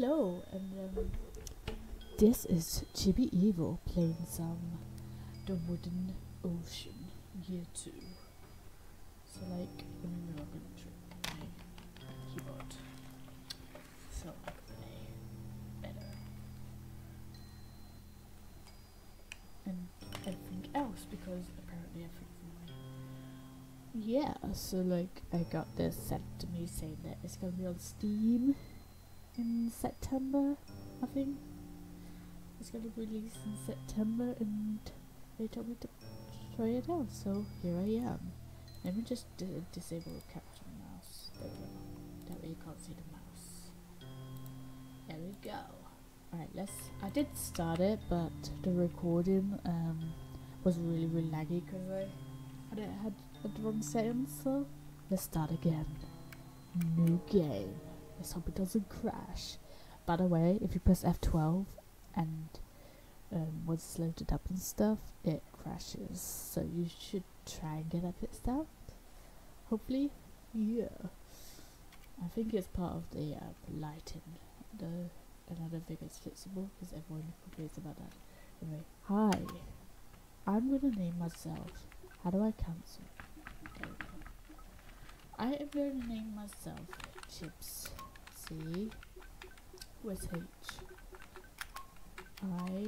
Hello, and um, this is Chibi Evil playing some The Wooden Ocean Year 2. So, like, let me log into my keyboard so play better. And everything else because apparently everything yeah, so like I got this sent to me saying that it's gonna be on Steam in September, I think. It's gonna be released in September and they told me to try it out, so here I am. Let me just disable the capture mouse. There we go. That way you can't see the mouse. There we go. Alright, let's. I did start it, but the recording um, was really, really laggy because I had, it, had the wrong settings, so let's start again. New game. Let's hope it doesn't crash. By the way, if you press F12 and um, once it's loaded up and stuff, it crashes. So you should try and get that fixed out. Hopefully, yeah. I think it's part of the uh, lighting. The another thing is fixable because everyone complains about that. Anyway, hi. I'm gonna name myself. How do I cancel? I am going to name myself Chips. C. Where's H? I,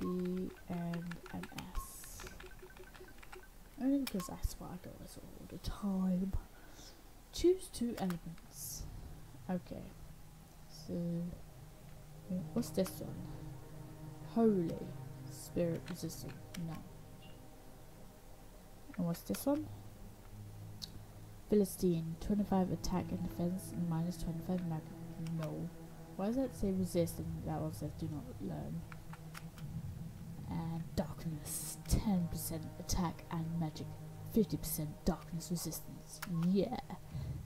B, and an S. Only because I go with all the time. Choose two elements. Okay. So, what's this one? Holy. Spirit resistant. No. And what's this one? Philistine, 25 attack and defense and minus 25 mag. No. Why does that say resist and that one says do not learn? And darkness, 10% attack and magic, 50% darkness resistance. Yeah,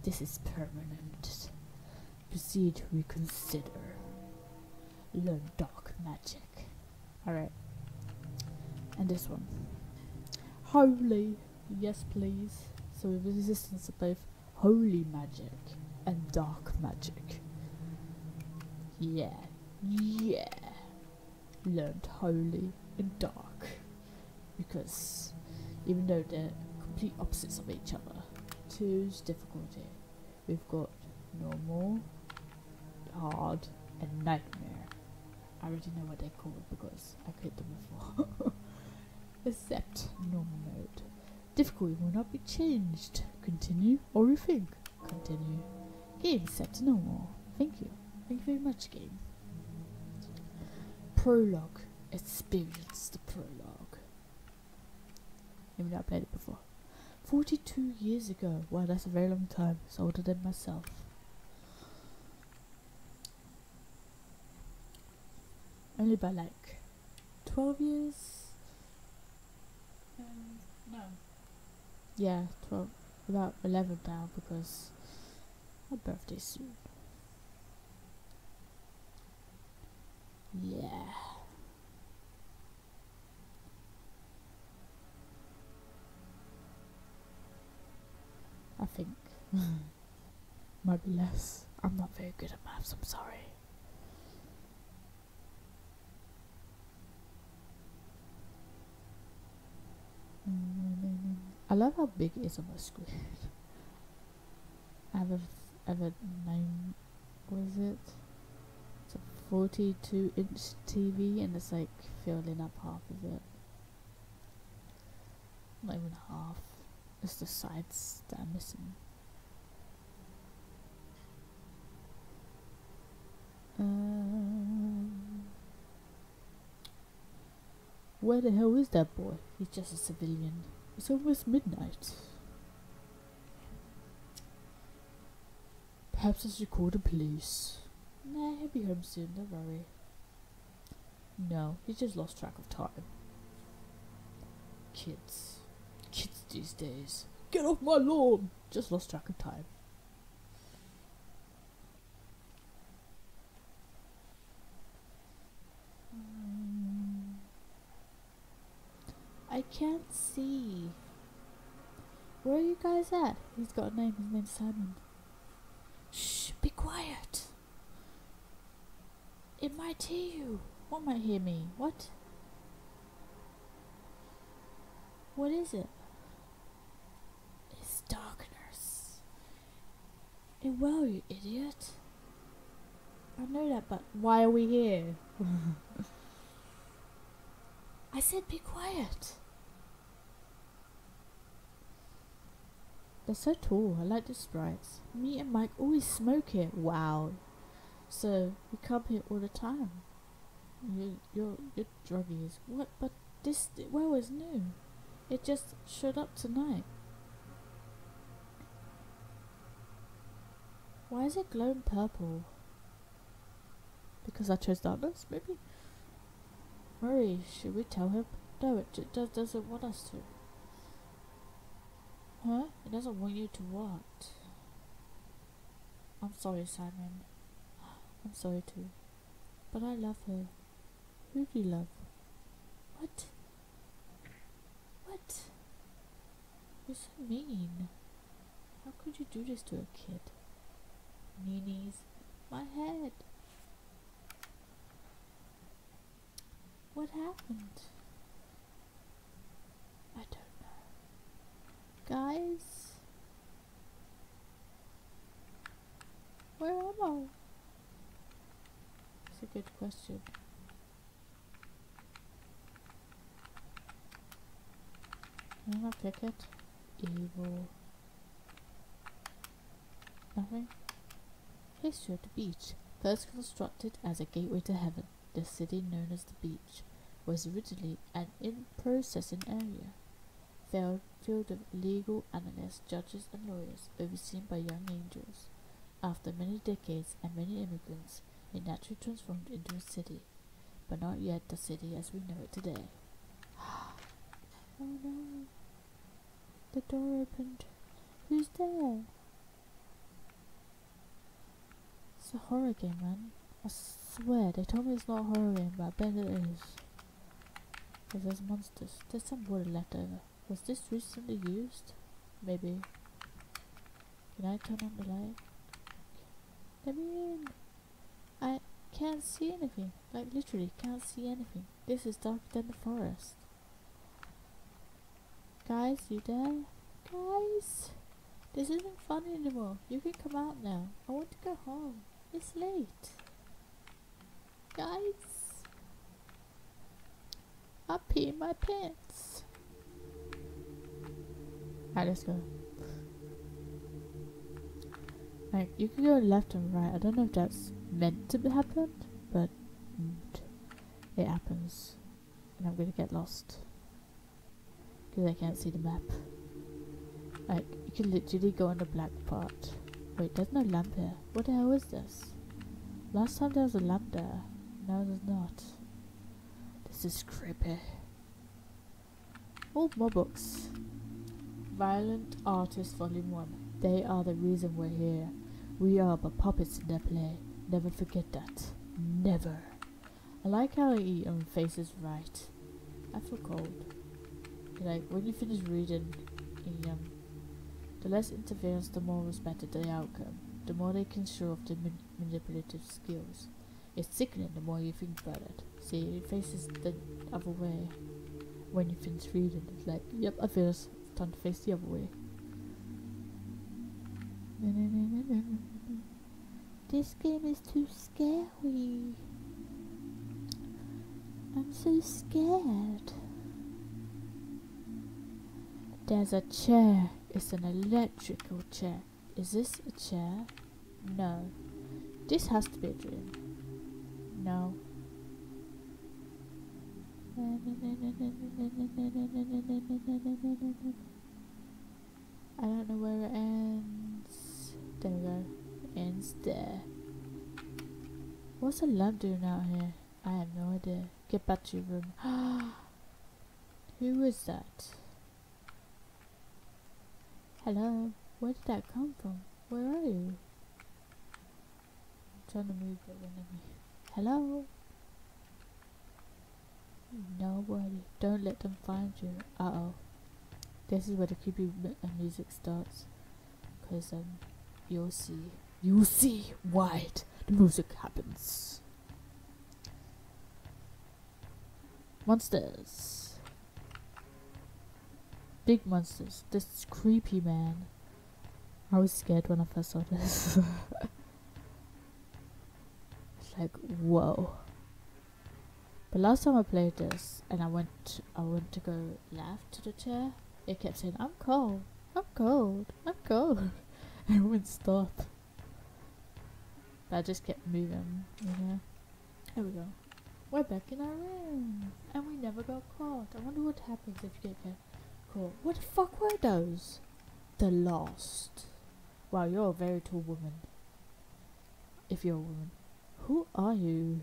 this is permanent. Proceed to reconsider. Learn dark magic. Alright. And this one. Holy. Yes, please. So we have resistance of both holy magic and dark magic. Yeah, yeah. Learned holy and dark. Because even though they're complete opposites of each other, two's difficulty. We've got normal, hard, and nightmare. I already know what they're called because I've played them before. Except normal mode. Difficulty will not be changed. Continue or rethink. Continue. Game set to normal. Thank you. Thank you very much, game. Prologue. Experience the prologue. Though I played it before. 42 years ago. Wow, that's a very long time. It's older than myself. Only by like 12 years? Um, no. Yeah, 12, about 11 now because my birthday's soon. Yeah. I think might be less. I'm not very good at maths, I'm sorry. I love how big it is on my screen. I have a, I have a 9, what is it? It's a 42 inch TV and it's like filling up half of it. Not even half. It's the sides that are missing. Um, where the hell is that boy? He's just a civilian. It's almost midnight. Perhaps I should call the police. Nah, he'll be home soon, don't worry. No, he just lost track of time. Kids. Kids these days. Get off my lawn! Just lost track of time. Can't see. Where are you guys at? He's got a name. His name's Simon. Shh, be quiet. It might hear you. What might hear me? What? What is it? It's darkness. Eh, it will, you idiot. I know that, but why are we here? I said be quiet. They're so tall. I like the sprites. Me and Mike always smoke it. Wow. So we come here all the time. You, you're, you're druggies. What? But this well is new. It just showed up tonight. Why is it glowing purple? Because I chose darkness, maybe? Murray, should we tell him? No, it j- doesn't want us to. Huh? It doesn't want you to what? I'm sorry, Simon. I'm sorry too. But I love her. Who do you love? What? What? You're so mean. How could you do this to a kid? Nini's my head. What happened? I don't know. Guys? Where am I? It's a good question. Can I pick it? Evil. Nothing? History of the beach. First constructed as a gateway to heaven, the city known as the beach was originally an in-processing area, filled, with legal analysts, judges, and lawyers, overseen by young angels. After many decades and many immigrants, it naturally transformed into a city, but not yet the city as we know it today. oh no. The door opened. Who's there? It's a horror game, man. I swear, they told me it's not a horror game, but I bet it is. Because there's monsters. There's some water left over. Was this recently used? Maybe. Can I turn on the light? Let me in. I can't see anything. Like literally can't see anything. This is darker than the forest. Guys, you there? Guys? This isn't fun anymore. You can come out now. I want to go home. It's late. Guys? I peed my pants. Alright, let's go. Like, you can go left and right. I don't know if that's meant to happen, but mm, it happens. And I'm gonna get lost. Because I can't see the map. Like, you can literally go on the black part. Wait, there's no lamp here. What the hell is this? Last time there was a lamp there. Now there's not. This is creepy. Old more books. Violent Artists Volume 1. They are the reason we're here. We are but puppets in their play. Never forget that. Never. I like how he um, faces right. I feel cold. Like, when you finish reading, he, um, the less interference, the more respected the outcome. The more they can show off their man manipulative skills. It's sickening the more you think about it. See, it faces the other way. When you finish reading, it's like, yep, I feel it's to face the other way. This game is too scary. I'm so scared. There's a chair. It's an electrical chair. Is this a chair? No. This has to be a dream. No. I don't know where it ends. There we go. Ends there. What's a lamp doing out here? I have no idea. Get back to your room. Who is that? Hello? Where did that come from? Where are you? I'm trying to move me. Hello? Nobody. Don't let them find you. Uh oh. This is where the creepy uh, music starts. Cause um, you'll see. You'll see why the music happens. Monsters. Big monsters. This is creepy, man. I was scared when I first saw this. it's like, whoa. But last time I played this and I went I went to go left to the chair, it kept saying, I'm cold, I'm cold, I'm cold. and it wouldn't stop. But I just kept moving, you know. Here we go. We're back in our room. And we never got caught. I wonder what happens if you get caught. What the fuck were those? The Lost. Wow, you're a very tall woman. If you're a woman. Who are you?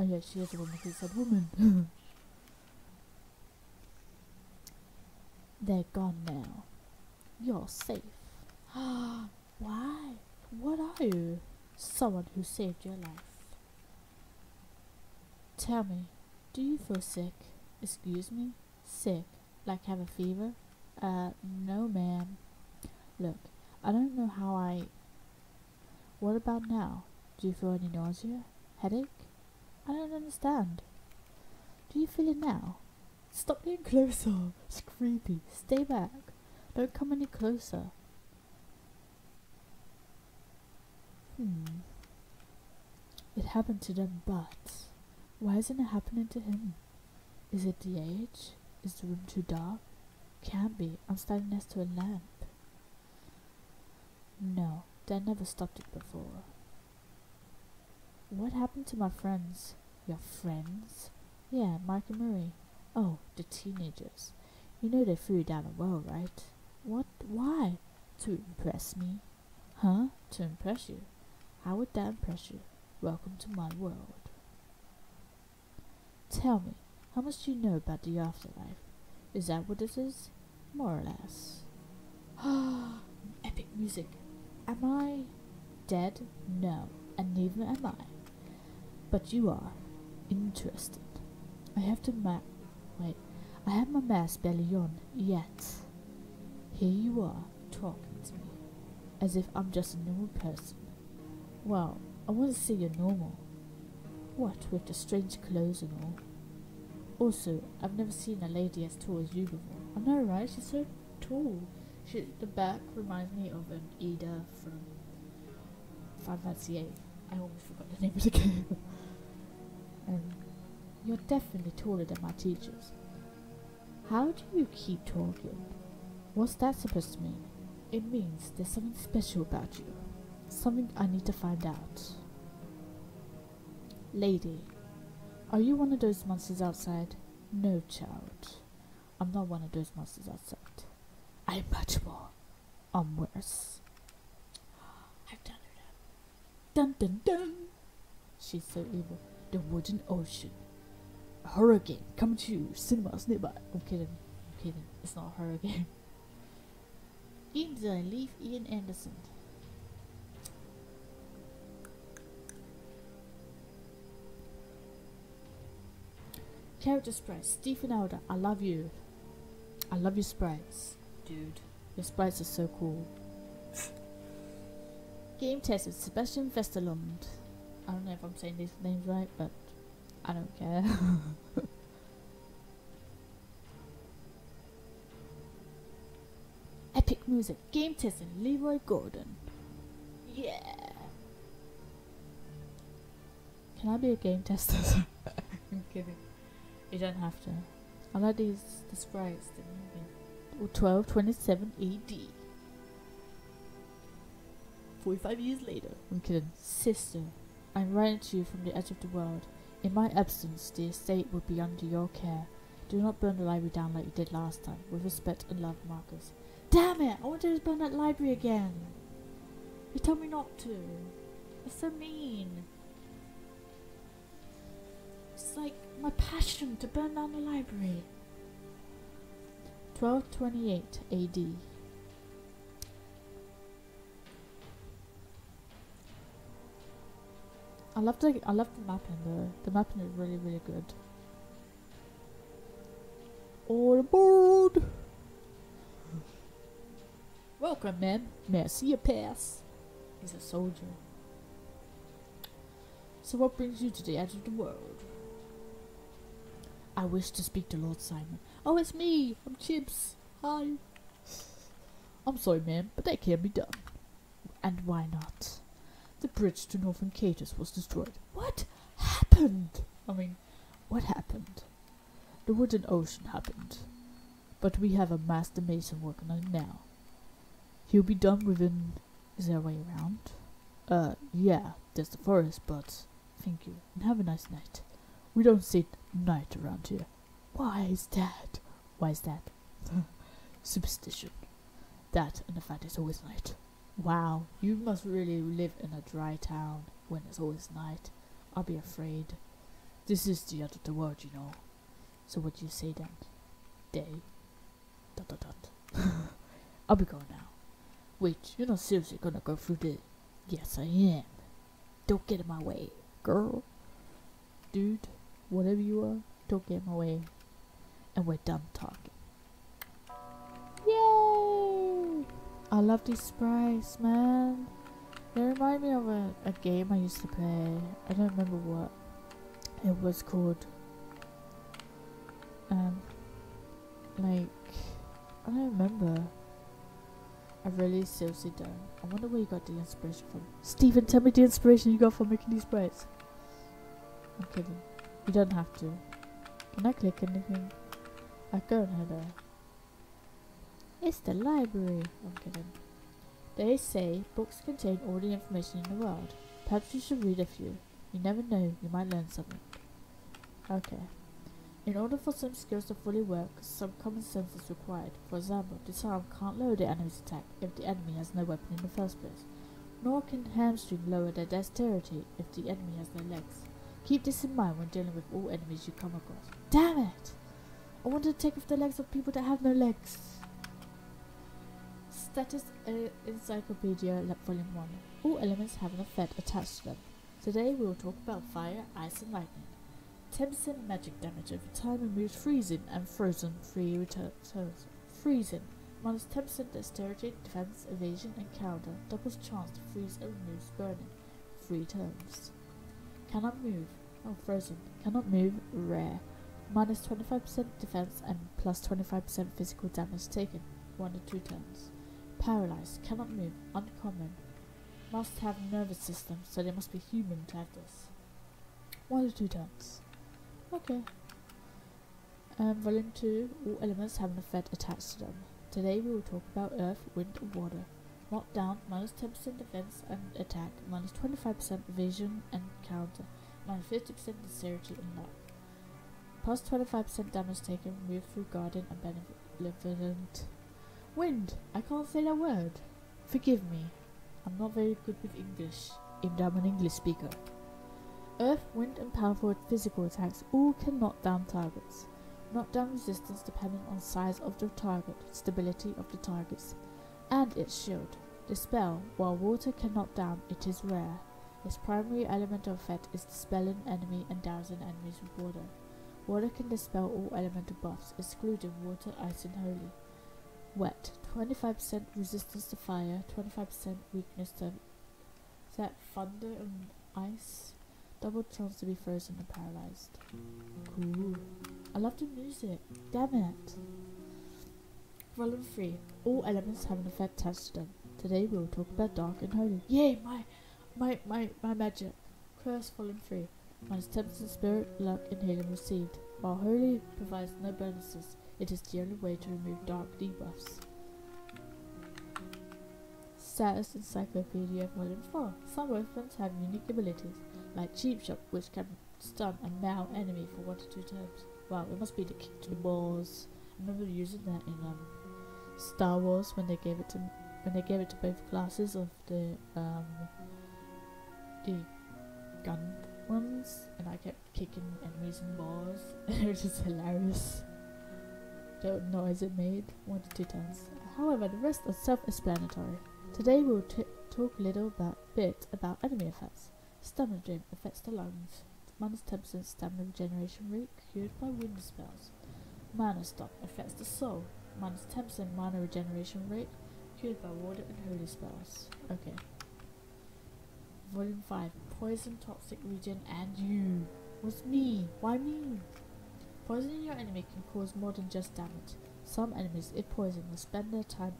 Oh yeah, she is a woman because said woman. They're gone now. You're safe. Why? What are you? Someone who saved your life. Tell me, do you feel sick? Excuse me? Sick? Like have a fever? Uh, no ma'am. Look, I don't know how I... What about now? Do you feel any nausea? Headache? I don't understand. Do you feel it now? Stop getting closer. It's creepy. Stay back. Don't come any closer. Hmm. It happened to them, but why isn't it happening to him? Is it the age? Is the room too dark? Can't be. I'm standing next to a lamp. No, they never stopped it before. What happened to my friends? Your friends? Yeah, Mike and Marie. Oh, the teenagers. You know they threw you down a well, right? What? Why? To impress me? Huh? To impress you? How would that impress you? Welcome to my world. Tell me, how much do you know about the afterlife? Is that what this is? More or less. Ah, epic music. Am I dead? No, and neither am I. But you are. Interesting. I have to ma- wait. I have my mask belly on, yet. Here you are, talking to me. As if I'm just a normal person. Well, I want to say you're normal. What with the strange clothes and all? Also, I've never seen a lady as tall as you before. I know, right? She's so tall. She, the back reminds me of an Edea from Final Fantasy VIII. I almost forgot the name of the game. Um, you're definitely taller than my teachers. How do you keep talking? What's that supposed to mean? It means there's something special about you. Something I need to find out. Lady, are you one of those monsters outside? No, child. I'm not one of those monsters outside. I'm much more. I'm worse. Dun dun dun! She's so evil. The Wooden Ocean. A horror game coming to you, cinemas nearby. I'm kidding. I'm kidding. It's not a horror game. Design, Leif Ian Anderson. Character sprites, Stephen Elder, I love you. I love your sprites. Dude, your sprites are so cool. Game tester, Sebastian Vesterlund. I don't know if I'm saying these names right, but I don't care. Epic music, game testing, Leroy Gordon. Yeah. Can I be a game tester? I'm kidding. You don't have to. I like these the sprites. The 1227 AD. 45 years later. I'm kidding. Sister, I'm writing to you from the edge of the world. In my absence, the estate will be under your care. Do not burn the library down like you did last time. With respect and love, Marcus. Damn it! I wanted to burn that library again. You told me not to. That's so mean. It's like my passion to burn down the library. 1228 AD. I love the I love the mapping though. The mapping is really really good. All aboard! Welcome, man. May I see your pass? He's a soldier. So what brings you to the edge of the world? I wish to speak to Lord Simon. Oh, it's me. I'm Chips. Hi. I'm sorry, ma'am, but that can't be done. And why not? The bridge to Northern Cadus was destroyed. What happened? I mean, what happened? The wooden ocean happened. But we have a master mason working on it now. He'll be done within... Is there a way around? Uh, yeah, there's the forest, but... Thank you, and have a nice night. We don't say night around here. Why is that? Why is that? Superstition. That and the fact it's always night. Wow, you must really live in a dry town when it's always night. I'll be afraid. This is the end of the world, you know. So what do you say then? Day. Dot dot dot. I'll be going now. Wait, you're not seriously gonna go through the... Yes, I am. Don't get in my way, girl. Dude, whatever you are, don't get in my way. And we're done talking. I love these sprites, man. They remind me of a, a game I used to play. I don't remember what it was called. Um, like, I don't remember. I really seriously don't. I wonder where you got the inspiration from. Stephen, tell me the inspiration you got for making these sprites. I'm kidding. You don't have to. Can I click anything? I go ahead there. It's the library. I'm kidding. They say books contain all the information in the world. Perhaps you should read a few. You never know, you might learn something. Okay. In order for some skills to fully work, some common sense is required. For example, disarm can't lower the enemy's attack if the enemy has no weapon in the first place. Nor can hamstring lower their dexterity if the enemy has no legs. Keep this in mind when dealing with all enemies you come across. Damn it! I want to take off the legs of people that have no legs. Status Encyclopedia Volume 1. All elements have an effect attached to them. Today we will talk about fire, ice and lightning. 10% magic damage over time removes freezing and frozen free returns. Freezing. Minus 10% dexterity, defense, evasion and counter. Doubles chance to freeze and removes burning. Three turns. Cannot move. Oh, frozen. Cannot move. Rare. Minus 25% defense and plus 25% physical damage taken. 1 to 2 turns. Paralyzed. Cannot move. Uncommon. Must have nervous system, so they must be human have this. 1 to 2 turns. Okay. Um, volume 2. All elements have an effect attached to them. Today we will talk about earth, wind and water. Knockdown, minus 10% defense and attack, minus 25% evasion and counter, minus 50% dexterity and luck. Plus 25% damage taken, move through guardian and benevolent. Wind! I can't say that word. Forgive me. I'm not very good with English, even I'm an English speaker. Earth, wind and powerful physical attacks all can knock down targets. Knockdown resistance depending on size of the target, stability of the targets, and its shield. The spell, while water can knock down, it is rare. Its primary elemental effect is dispelling enemy and dousing enemies with water. Water can dispel all elemental buffs, excluding water, ice, and holy. Wet, 25% resistance to fire, 25% weakness to that thunder and ice, double chance to be frozen and paralyzed. Cool. I love the music. Damn it. Volume 3. All elements have an effect attached to them. Today we will talk about dark and holy. Yay, my my my my magic. Curse volume 3. Minus 10% spirit, luck, and healing received. While holy provides no bonuses, it is the only way to remove dark debuffs. Status Encyclopedia Volume 4. Some weapons have unique abilities, like Cheap Shot, which can stun a now enemy for 1 to 2 turns. Wow, it must be the kick to the balls. I remember using that in um, Star Wars when they gave it to when they gave it to both classes of the um, the gun ones, and I kept kicking enemies in balls. it was just hilarious. The noise it made one to two times. However, the rest are self-explanatory. Today we'll talk a little about, bit about enemy effects. Stamina Drain affects the lungs. Minus 10% stamina regeneration rate cured by wind spells. Mana Stop affects the soul. Minus 10% mana regeneration rate cured by water and holy spells. Okay. Volume 5 Poison, Toxic Region, and you. Was me. Why me? Poisoning your enemy can cause more than just damage. Some enemies, if poisoned, will spend their time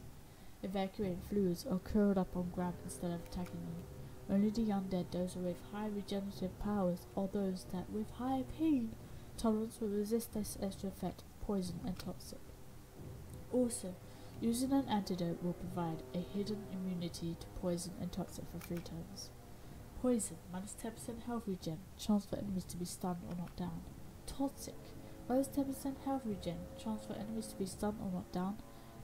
evacuating fluids or curled up on ground instead of attacking you. Only the undead, those with high regenerative powers, or those that with high pain tolerance will resist this extra effect, poison and toxic. Also, using an antidote will provide a hidden immunity to poison and toxic for three turns. Poison, minus 10% health regen, chance for enemies to be stunned or knocked down. Toxic, minus 10% health regen, for enemies to be stunned or knocked down.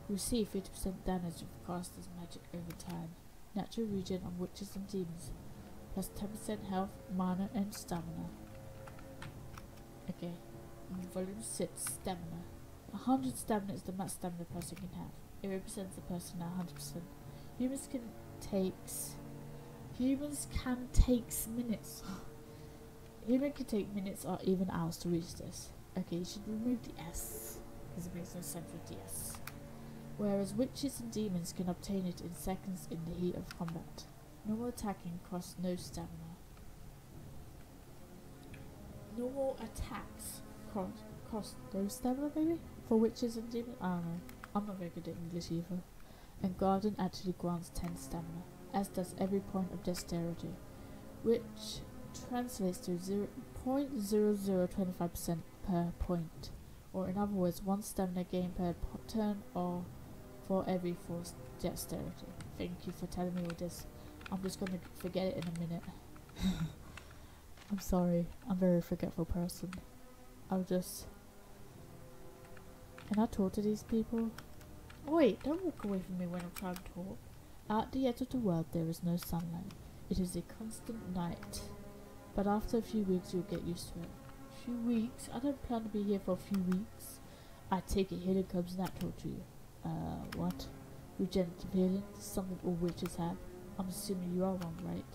Receive 50% damage if cast as magic over time. Natural regen on witches and demons, plus 10% health, mana, and stamina. Okay, volume 6, stamina. 100 stamina is the max stamina a person can have. It represents the person at 100%. Humans can takes humans can takes minutes. Human can take minutes or even hours to reach this. Okay, you should remove the S because it makes no sense with the S. Whereas witches and demons can obtain it in seconds in the heat of combat. Normal attacking costs no stamina. Normal attacks cost, cost no stamina maybe? For witches and demons? I don't know. I'm not very good at English either. And Garden actually grants 10 stamina, as does every point of dexterity, which translates to 0 0.0025% per point, or in other words, 1 stamina gain per turn or for every 4 dexterity. Thank you for telling me all this. I'm just gonna forget it in a minute. I'm sorry, I'm a very forgetful person. I'll just can I talk to these people? Wait, don't walk away from me when I'm trying to talk. At the edge of the world there is no sunlight. It is a constant night. But after a few weeks you'll get used to it. Few weeks? I don't plan to be here for a few weeks. I take it healing comes natural to you. Uh, what? Regenerative healing? Something all witches have. I'm assuming you are one, right?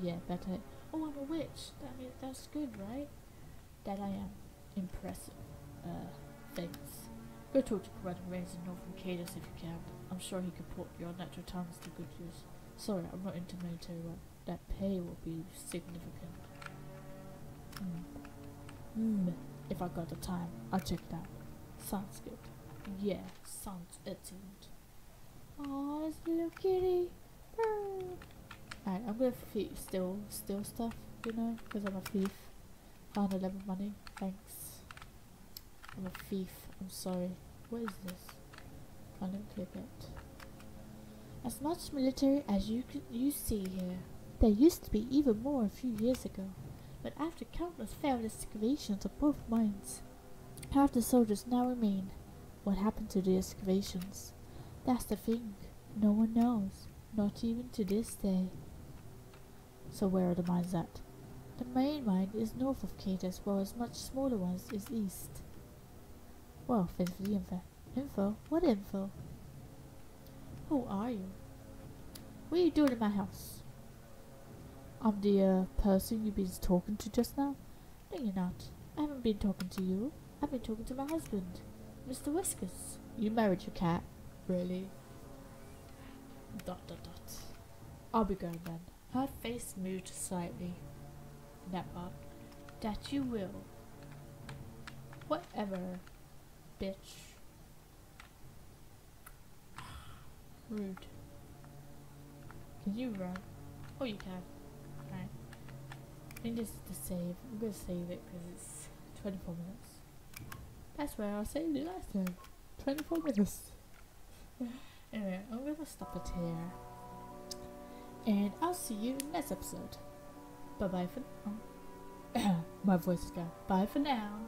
Yeah, better. Oh, I'm a witch. That means that's good, right? That I am. Impressive. Uh, thanks. Go talk to Commander Rains in Northern Cadus if you can. I'm sure he could put your natural talents to good use. Sorry, I'm not into military work. That pay will be significant. Hmm. Hmm. If I got the time, I'll check out. Sounds good. Yeah, sounds excellent. Aw, this little kitty. Alright, I'm gonna steal, steal stuff, you know, because I'm a thief. Found 11 money, thanks. I'm a thief. I'm sorry. What is this? Can't even click it. As much military as you can, you see here. There used to be even more a few years ago, but after countless failed excavations of both mines, half the soldiers now remain. What happened to the excavations? That's the thing. No one knows, not even to this day. So where are the mines at? The main mine is north of Cadus, as much smaller ones is east. Well, thanks for the info. Info? What info? Who are you? What are you doing in my house? I'm the uh, person you've been talking to just now? No, you're not. I haven't been talking to you. I've been talking to my husband, Mr. Whiskers. You married your cat? Really? Dot dot dot. I'll be going then. Her face moved slightly. That part. That you will. Whatever bitch. Rude. Can you run? Oh, you can. I think this is the save. I'm gonna save it because it's 24 minutes. That's where I saved it last time. 24 minutes. anyway, I'm gonna stop it here. And I'll see you in the next episode. Bye bye for now. Oh. My voice is gone. Bye for now.